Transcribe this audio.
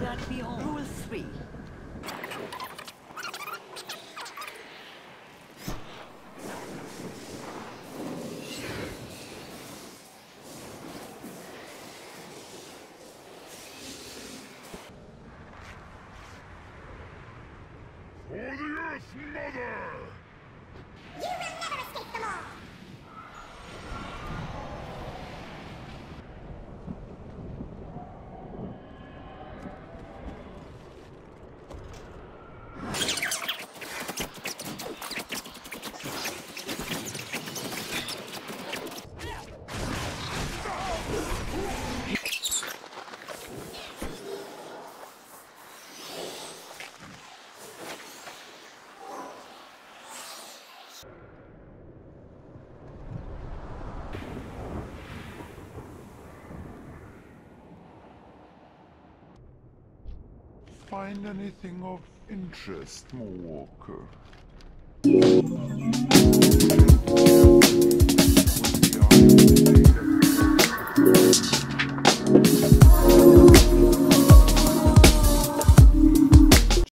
that be all? Rule three. For the Earth Mother! Find anything of interest, Moonwalker?